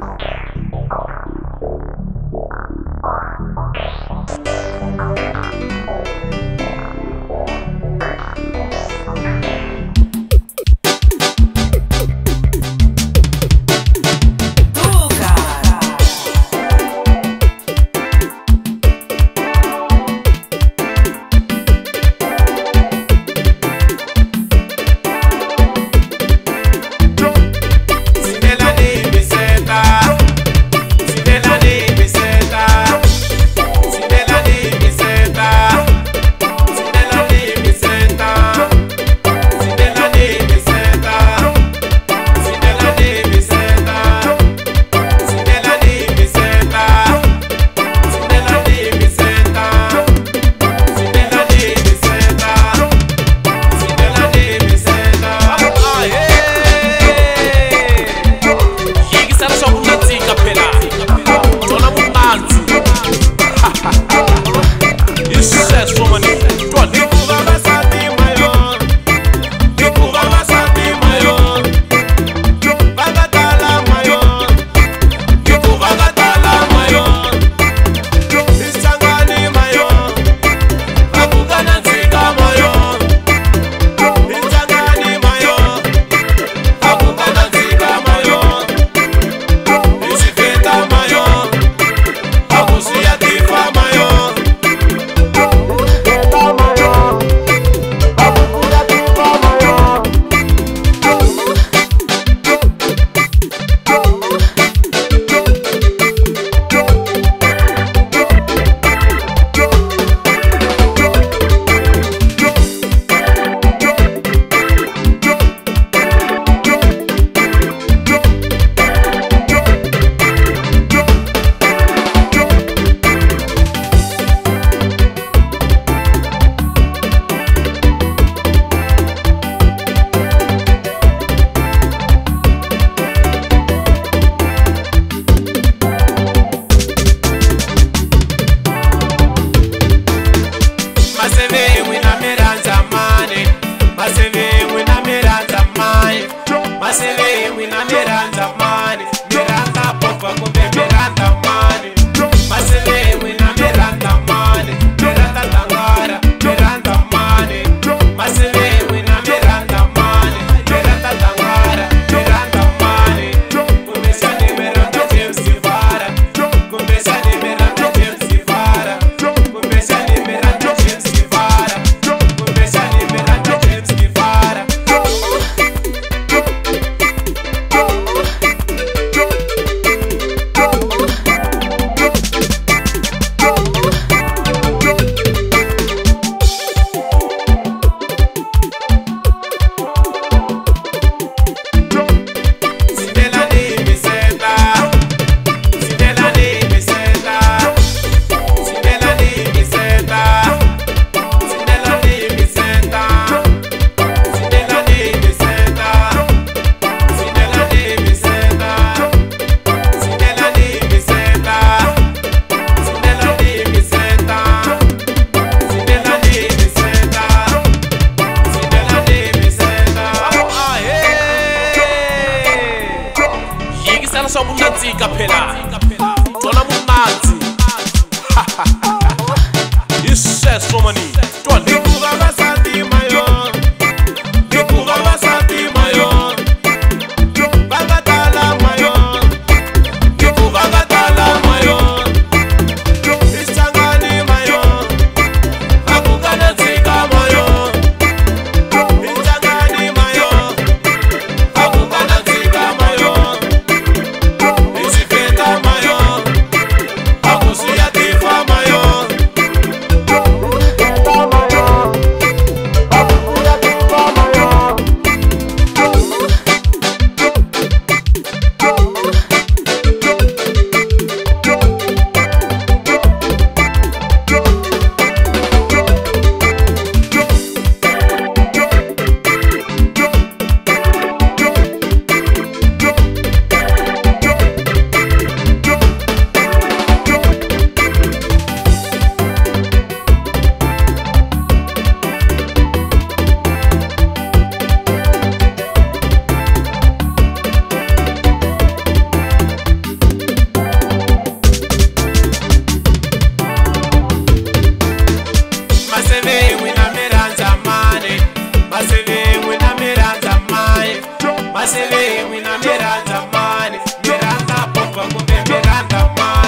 Bye. Mayo nada mais.